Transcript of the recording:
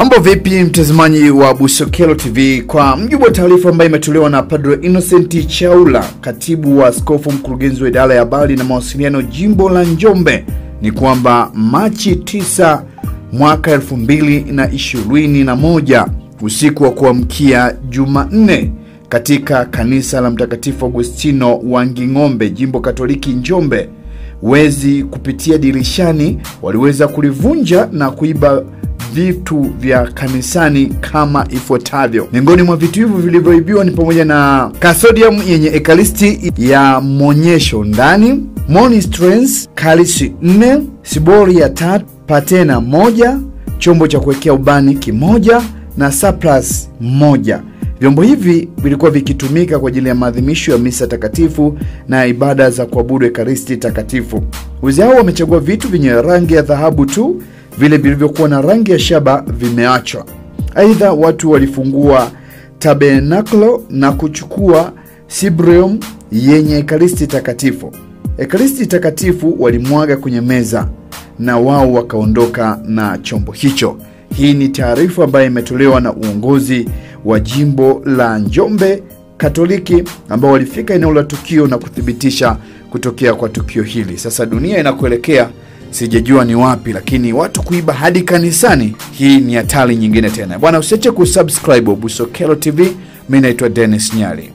Mambo vipi mtazamaji wa Busokelo TV, kwa mjibu wa taarifa ambayo imetolewa na Padre Innocent Chaula, katibu wa skofu mkurugenzi wa idara ya habari na mawasiliano jimbo la Njombe, ni kwamba Machi 9 mwaka 2021 usiku wa kuamkia Jumanne katika kanisa la Mtakatifu Agustino wa Nging'ombe, jimbo Katoliki Njombe, wezi kupitia dirishani waliweza kulivunja na kuiba vitu vya kanisani kama ifuatavyo. Miongoni mwa vitu hivyo vilivyoibiwa ni pamoja na kasodium yenye ekaristi ya mwonyesho ndani, monstrance kalisi 4, sibori ya tatu, patena moja, chombo cha kuwekea ubani kimoja na surplus moja. Vyombo hivi vilikuwa vikitumika kwa ajili ya maadhimisho ya misa takatifu na ibada za kuabudu ekaristi takatifu. Wezi hao wamechagua vitu vyenye rangi ya dhahabu tu, vile vilivyokuwa na rangi ya shaba vimeachwa. Aidha, watu walifungua tabenaklo na kuchukua sibrium yenye ekaristi takatifu. Ekaristi takatifu walimwaga kwenye meza na wao wakaondoka na chombo hicho. Hii ni taarifa ambayo imetolewa na uongozi wa jimbo la Njombe Katoliki ambao walifika eneo la tukio na kuthibitisha kutokea kwa tukio hili. Sasa dunia inakuelekea, sijajua ni wapi, lakini watu kuiba hadi kanisani, hii ni hatari nyingine tena bwana. Usiache kusubscribe Busokelo TV. Mi naitwa Dennis Nyali.